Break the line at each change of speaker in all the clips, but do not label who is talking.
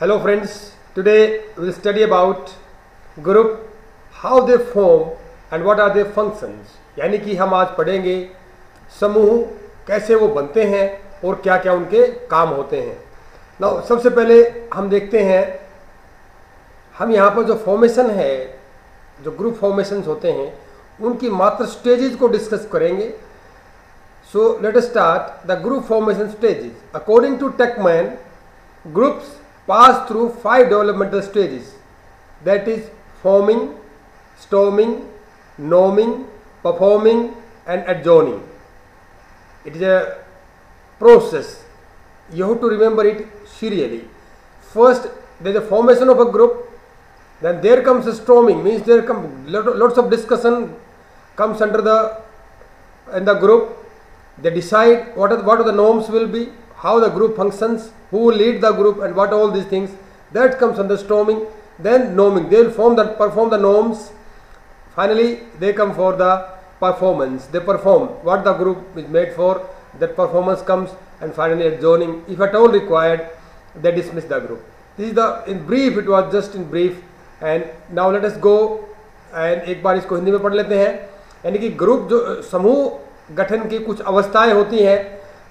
Hello friends, today we will study about group, how they form and what are their. यानी कि हम आज पढ़ेंगे समूह कैसे वो बनते हैं और क्या क्या उनके काम होते हैं। ना सबसे पहले हम देखते हैं हम यहाँ पर जो फॉर्मेशन है जो ग्रुप फॉर्मेशंस होते हैं उनकी मात्र स्टेजेस को डिस्कस करेंगे। So let start the group formation stages according to Tuckman groups pass through five developmental stages. That is forming storming norming performing and adjourning it is a process. You have to remember it serially first there is a formation of a group then there comes a storming means there come lots of discussion comes under the in the group. They decide what are, what are the norms will be how the group functions who lead the group and what all these things that comes under storming then norming they will form the perform the norms finally they come for the performance they perform what the group is made for that performance comes and finally adjourning if at all required they dismiss the group this is the in brief it was just in brief and now let us go and एक बार इसको हिंदी में पढ़ लेते हैं यानी कि group जो समूह गठन की कुछ अवस्थाएँ होती हैं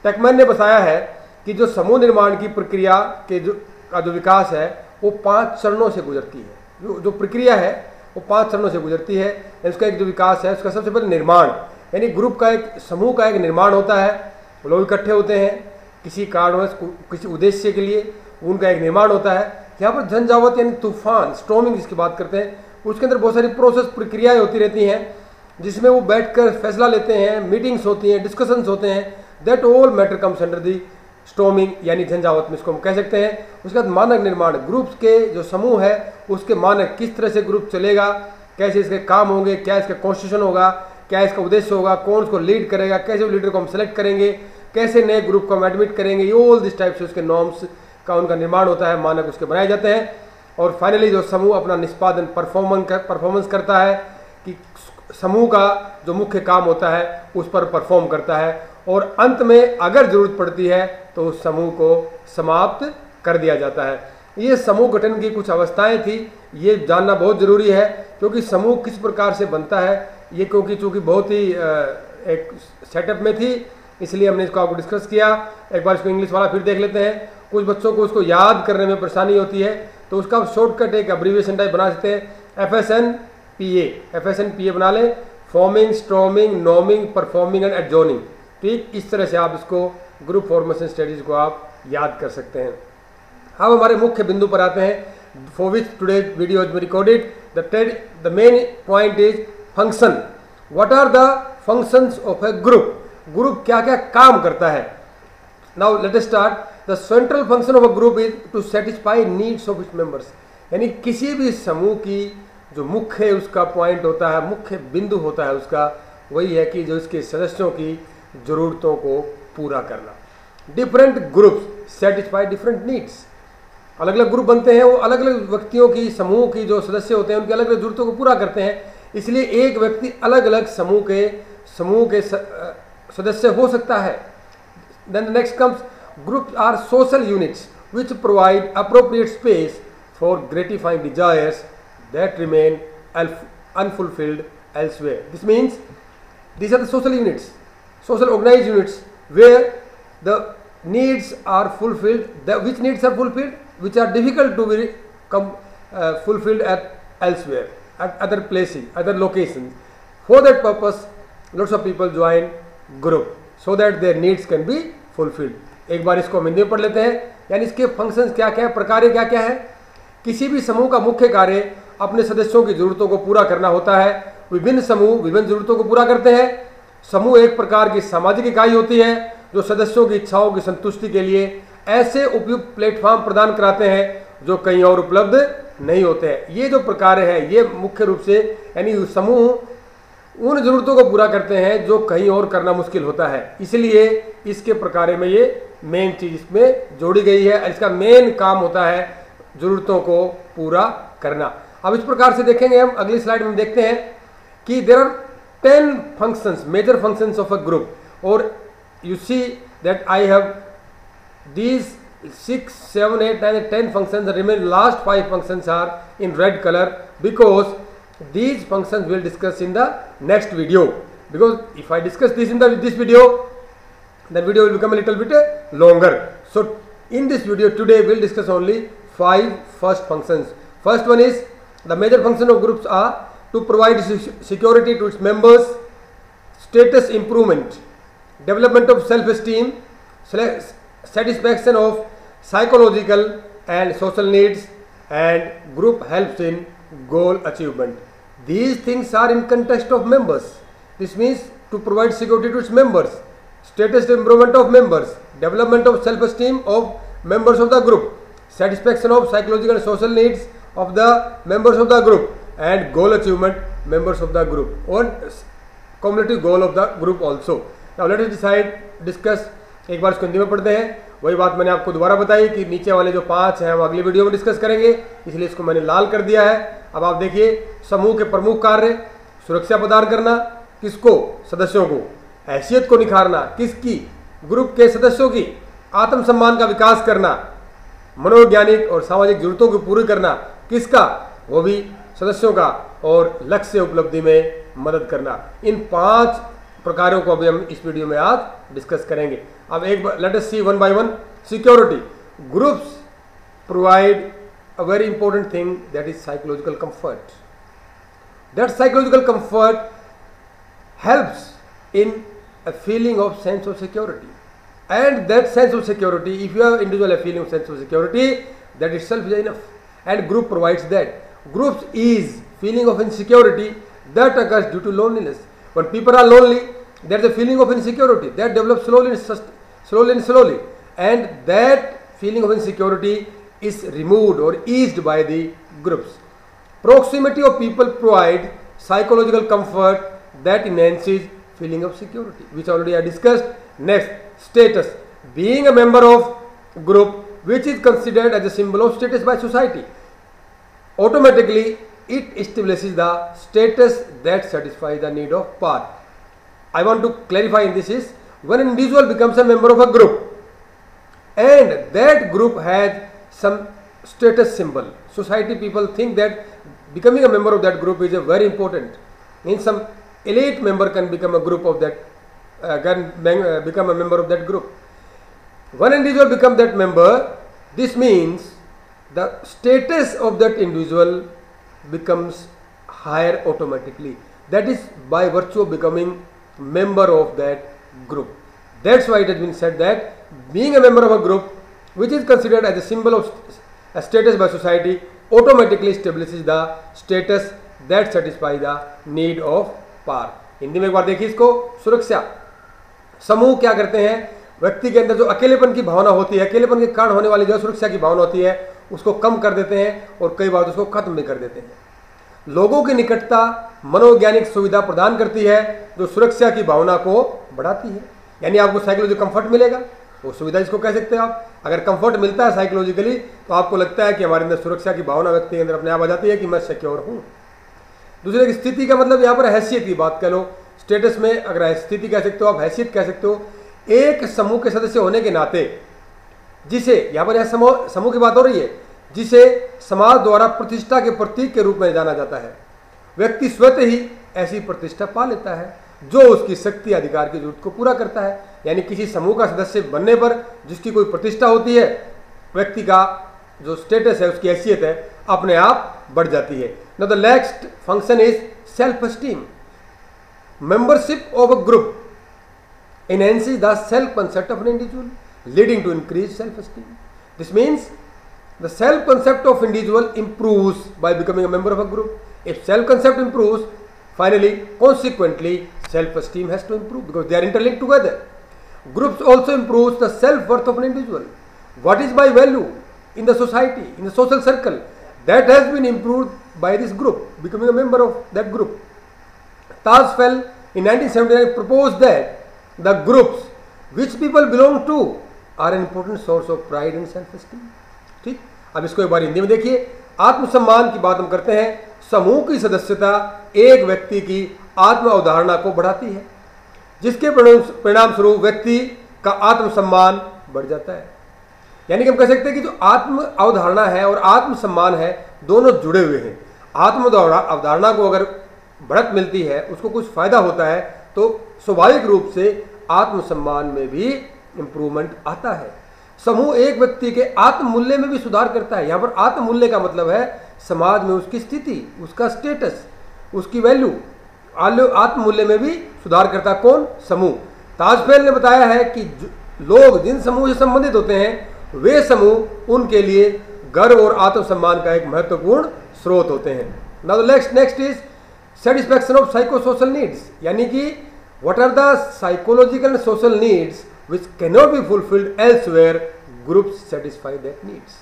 टेकमैन ने बताया है कि जो समूह निर्माण की प्रक्रिया के जो का जो विकास है, वो पाँच चरणों से गुजरती है। जो जो प्रक्रिया है, वो पाँच चरणों से गुजरती है। इसका एक जो विकास है, उसका सबसे पहले निर्माण। यानी ग्रुप का एक, समूह का एक निर्माण होता है। लोग इकट्ठे होते हैं किसी कारणवश किसी उद्देश्य के लिए उनका एक निर्माण होता है। यहाँ पर झंझावत यानी तूफ़ान स्ट्रॉमिंग जिसकी बात करते हैं, उसके अंदर बहुत सारी प्रोसेस प्रक्रियाएँ होती रहती हैं, जिसमें वो बैठकर फैसला लेते हैं मीटिंग्स होती हैं डिस्कशंस होते हैं। That all matter comes under the storming यानी झंझावत में इसको हम कह सकते हैं। उसके बाद मानक निर्माण ग्रुप्स के जो समूह है उसके मानक किस तरह से ग्रुप चलेगा कैसे इसके काम होंगे क्या इसका कॉन्स्टिट्यूशन होगा क्या इसका उद्देश्य होगा कौन उसको लीड करेगा कैसे लीडर को हम सेलेक्ट करेंगे कैसे नए ग्रुप को हम एडमिट करेंगे ये ऑल दिस टाइप से उसके नॉर्म्स का उनका निर्माण होता है मानक उसके बनाए जाते हैं। और फाइनली जो समूह अपना निष्पादन परफॉर्मेंस कर, परफॉर्मेंस करता है समूह का जो मुख्य काम होता है, उस पर परफॉर्म करता है और अंत में अगर ज़रूरत पड़ती है तो उस समूह को समाप्त कर दिया जाता है। ये समूह गठन की कुछ अवस्थाएँ थी, ये जानना बहुत ज़रूरी है, क्योंकि समूह किस प्रकार से बनता है, ये क्योंकि चूँकि बहुत ही एक सेटअप में थी, इसलिए हमने इसको आपको डिस्कस किया। एक बार इसको इंग्लिश वाला फिर देख लेते हैं। कुछ बच्चों को उसको याद करने में परेशानी होती है तो उसका शॉर्टकट एक अब्रीविएशन टाइप बना सकते हैं। F S N P A F S N P A बना लें forming storming norming performing and adjourning ठीक, इस तरह से आप इसको ग्रुप फॉर्मेशन स्टडीज़ को आप याद कर सकते हैं। अब हमारे मुख्य बिंदु पर आते हैं for which today video is recorded the the main point is function what are the functions of a group group क्या क्या काम करता है? Now let start the central function of a group is to satisfy needs of its members यानी किसी भी समूह की जो मुख्य उसका पॉइंट होता है, मुख्य बिंदु होता है उसका, वही है कि जो इसके सदस्यों की ज़रूरतों को पूरा करना। Different groups satisfy different needs अलग अलग ग्रुप बनते हैं, वो अलग अलग व्यक्तियों की, समूह की जो सदस्य होते हैं, उनकी अलग अलग जरूरतों को पूरा करते हैं। इसलिए एक व्यक्ति अलग अलग समूह के समूह के सदस्य हो सकता है। Then next comes groups are social units which provide appropriate space for gratifying desires that remain unfulfilled elsewhere. This means these are the social units, social organized units where the needs are fulfilled. The, which needs are fulfilled? Which are difficult to be come, uh, fulfilled at elsewhere, at other places, other locations. For that purpose, lots of people join group so that their needs can be fulfilled. एक बार इसको हम हिंदी में पढ़ लेते हैं यानी इसके फ़ंक्शंस क्या क्या है प्रकार क्या क्या है किसी भी समूह का मुख्य कार्य अपने सदस्यों की जरूरतों को पूरा करना होता है। विभिन्न समूह, विभिन्न जरूरतों को पूरा करते हैं। समूह एक प्रकार की सामाजिक इकाई होती है, जो सदस्यों की इच्छाओं की संतुष्टि के लिए ऐसे उपयुक्त प्लेटफॉर्म प्रदान कराते हैं, जो कहीं और उपलब्ध नहीं होते हैं। ये जो प्रकार है, ये मुख्य रूप से, यानी समूह, उन जरूरतों को पूरा करते हैं, जो कहीं और करना मुश्किल होता है। इसलिए इसके प्रकार में ये मेन चीज़ इसमें जोड़ी गई है इसका मेन काम होता है जरूरतों को पूरा करना। अब इस प्रकार से देखेंगे हम, अगली स्लाइड में देखते हैं कि there are ten functions major functions of a group और you see that I have these six seven eight nine ten function remain last five function are in red colour because these function will discuss in the next video because if I discuss this in this video the video will become little bit longer so in this video today will discuss only five first function first one is the major function of groups are to provide security to its members status improvement development of self-esteem satisfaction of psychological and social needs and group helps in goal achievement. These things are in context of members. This means to provide security to its members, status improvement of members, development of self-esteem of members of the group, satisfaction of psychological and social needs of the members of the group and goal achievement members of the group. Cumulative goal of the group also. Now let us decide, discuss. एक बार इसको हिंदी में पढ़ते हैं। वही बात मैंने आपको दोबारा बताई कि नीचे वाले जो पाँच हैं वो अगली वीडियो में डिस्कस करेंगे। इसलिए इसको मैंने लाल कर दिया है। अब आप देखिए समूह के प्रमुख कार्य सुरक्षा प्रदान करना किसको? सदस्यों को। हैसियत को निखारना किसकी? ग्रुप के सदस्यों की। आत्मसम्मान का विकास करना मनोवैज्ञानिक और सामाजिक जरूरतों को पूरी करना। किसका? वो भी सदस्यों का और लक्ष्य उपलब्धि में मदद करना। इन पाँच प्रकारों को अभी हम इस वीडियो में आज डिस्कस करेंगे। अब एक let us see one by one security groups provide a very important thing that is psychological comfort that psychological comfort helps in a feeling of sense of security that sense of security, if you have individual, a feeling of sense of security, that itself is enough. And group provides that. Groups is feeling of insecurity that occurs due to loneliness. When people are lonely there is a feeling of insecurity that develops slowly and slowly and slowly. And that feeling of insecurity is removed or eased by the groups. Proximity of people provide psychological comfort that enhances feeling of security which already i discussed. Next status. Being a member of group which is considered as a symbol of status by society automatically it establishes the status that satisfies the need of power I want to clarify in this is when an individual becomes a member of a group and that group has some status symbol. Society people think that becoming a member of that group is a very important. Means some elite member can become a group of that, uh, can uh, become a member of that group. When individual become that member, this means the status of that individual becomes higher automatically. That is by virtue of becoming member of that group. That's why it has been said that being a member of a group which is considered as a symbol of a status by society automatically establishes the status that satisfies the need of power. Hindi में एक बार देखिए इसको सुरक्षा समूह क्या करते हैं व्यक्ति के अंदर जो अकेलेपन की भावना होती है अकेलेपन के कारण होने वाली जो सुरक्षा की भावना होती है उसको कम कर देते हैं और कई बार उसको खत्म भी कर देते हैं। लोगों की निकटता मनोवैज्ञानिक सुविधा प्रदान करती है, जो सुरक्षा की भावना को बढ़ाती है। यानी आपको साइकोलॉजी कंफर्ट मिलेगा। वो सुविधा इसको कह सकते हैं आप। अगर कंफर्ट मिलता है साइकोलॉजिकली तो आपको लगता है कि हमारे अंदर सुरक्षा की भावना व्यक्ति के अंदर अपने आप आ जाती है कि मैं सिक्योर हूँ। दूसरे की स्थिति का मतलब यहाँ पर हैसियत की बात कह लो। स्टेटस में अगर स्थिति कह सकते हो, आप हैसियत कह सकते हो। एक समूह के सदस्य होने के नाते जिसे यहाँ पर यह समूह समूह की बात हो रही है, जिसे समाज द्वारा प्रतिष्ठा के प्रतीक के रूप में जाना जाता है। व्यक्ति स्वतः ही ऐसी प्रतिष्ठा पा लेता है, जो उसकी शक्ति, अधिकार की ज़रूरत को पूरा करता है। यानी किसी समूह का सदस्य बनने पर जिसकी कोई प्रतिष्ठा होती है, व्यक्ति का जो स्टेटस है, उसकी हैसियत है, अपने आप बढ़ जाती है। Now the next function is self esteem membership of a group enhances the self concept of an individual leading to increased self-esteem. This means the self-concept of individual improves by becoming a member of a group. If self-concept improves, finally, consequently, self-esteem has to improve because they are interlinked together. Groups also improves the self-worth of an individual. What is my value in the society, in the social circle? That has been improved by this group, becoming a member of that group. Tarsfeld in 1979 proposed that the groups which people belong to are an important source of pride and self-esteem. ठीक? अब इसको एक बार हिंदी में देखिए। आत्मसम्मान की बात हम करते हैं। समूह की सदस्यता एक व्यक्ति की आत्म अवधारणा को बढ़ाती है, जिसके परिणाम स्वरूप व्यक्ति का आत्मसम्मान बढ़ जाता है। यानी कि हम कह सकते हैं कि जो आत्म अवधारणा है और आत्मसम्मान है, दोनों जुड़े हुए हैं। आत्म अवधारणा को अगर बढ़त मिलती है, उसको कुछ फ़ायदा होता है तो स्वाभाविक रूप से आत्मसम्मान में भी इंप्रूवमेंट आता है। समूह एक व्यक्ति के आत्म मूल्य में भी सुधार करता है। यहाँ पर आत्म मूल्य का मतलब है समाज में उसकी स्थिति, उसका स्टेटस उसकी वैल्यू आत्म मूल्य में भी सुधार करता कौन? समूह। ताजफेल ने बताया है कि लोग, जिन समूह से संबंधित होते हैं, वे समूह उनके लिए गर्व और आत्मसम्मान का एक महत्वपूर्ण स्रोत होते हैं। Next next is satisfaction of psycho social needs यानी कि what are the psychological social needs which cannot be fulfilled elsewhere groups satisfy that needs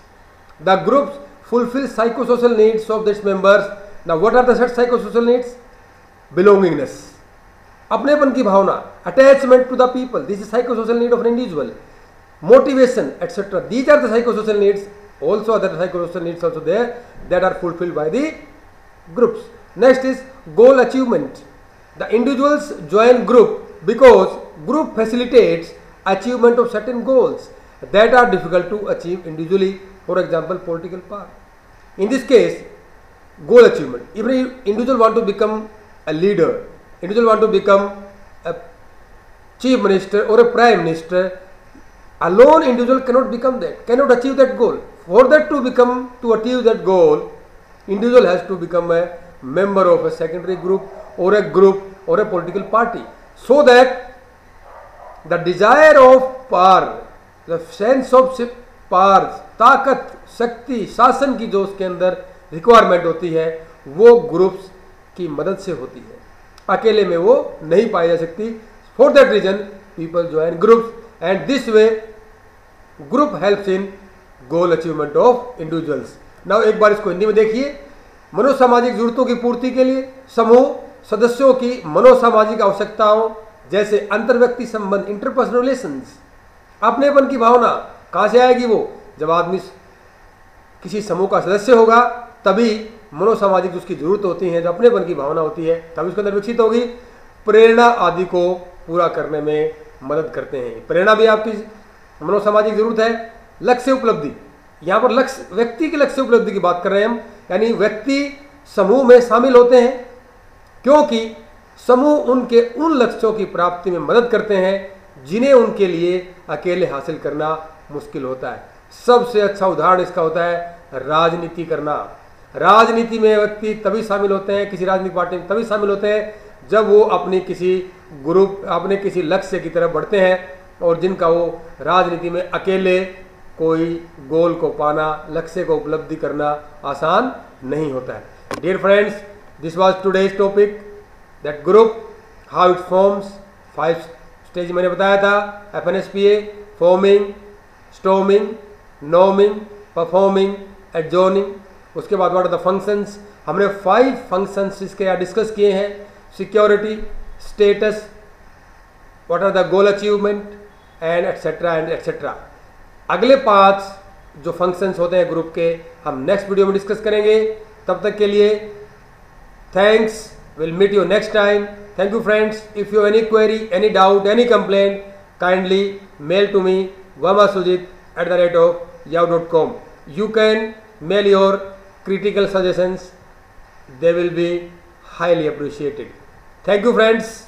the groups fulfill psychosocial needs of its members now what are the psychosocial needs belongingness अपनेपन की भावना attachment to the people this is psychosocial need of an individual motivation etc these are the psychosocial needs also other psychosocial needs also there that are fulfilled by the groups next is goal achievement the individuals join group because group facilitates achievement of certain goals that are difficult to achieve individually, for example, political power. In this case, goal achievement. If an individual want to become a leader, individual want to become a chief minister or a prime minister, alone individual cannot become that, cannot achieve that goal. For that to become, to achieve that goal, individual has to become a member of a secondary group or a group or a political party so that the desire of power, the sense of power ताकत शक्ति शासन की जो उसके अंदर requirement होती है वो ग्रुप्स की मदद से होती है अकेले में वो नहीं पाई जा सकती for that reason people join groups and this way group helps in goal achievement of individuals now एक बार इसको हिंदी में देखिए। मनोसामाजिक जरूरतों की पूर्ति के लिए, समूह, सदस्यों की मनोसामाजिक आवश्यकताओं जैसे अंतर व्यक्ति संबंध इंटरपर्सनल रिलेशन अपनेपन की भावना कहाँ से आएगी वो? जब आदमी किसी समूह का सदस्य होगा, तभी मनोसामाजिक उसकी ज़रूरत होती है। जो अपनेपन की भावना होती है, तभी उसके अंदर विकसित होगी। प्रेरणा आदि को पूरा करने में मदद करते हैं। प्रेरणा भी आपकी मनोसामाजिक ज़रूरत है। लक्ष्य उपलब्धि। यहाँ पर लक्ष्य, व्यक्ति की लक्ष्य उपलब्धि की बात कर रहे हैं हम। यानी व्यक्ति समूह में शामिल होते हैं, क्योंकि समूह उनके उन लक्ष्यों की प्राप्ति में मदद करते हैं, जिन्हें उनके लिए अकेले हासिल करना मुश्किल होता है। सबसे अच्छा उदाहरण इसका होता है, राजनीति करना। राजनीति में व्यक्ति तभी शामिल होते हैं, किसी राजनीतिक पार्टी में तभी शामिल होते हैं, जब वो अपनी किसी ग्रुप, अपने किसी लक्ष्य की तरफ़ बढ़ते हैं और जिनका वो राजनीति में अकेले कोई गोल को पाना, लक्ष्य को उपलब्धि करना आसान नहीं होता है। Dear friends this was today's topic. That group how it forms five stage मैंने बताया था F N S P A forming storming norming performing adjourning उसके बाद व्हाट आर द फ़ंक्शंस हमने फाइव फ़ंक्शंस इसके यहाँ डिस्कस किए हैं security status what are the goal achievement and etcetera and etcetera अगले पाँच जो फ़ंक्शंस होते हैं ग्रुप के, हम नेक्स्ट वीडियो में डिस्कस करेंगे. तब तक के लिए, Thanks. We'll meet you next time. Thank you friends. If you have any query, any doubt, any complaint, kindly mail to me vamasujit at the rate of yahoo.com. You can mail your critical suggestions. They will be highly appreciated. Thank you friends.